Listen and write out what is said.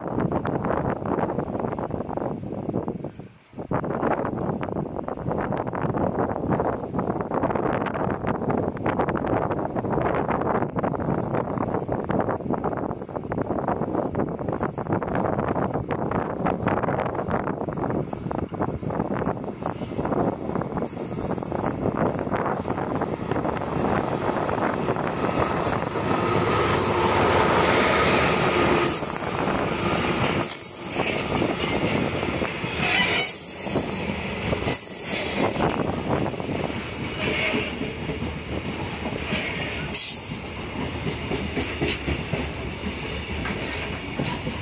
you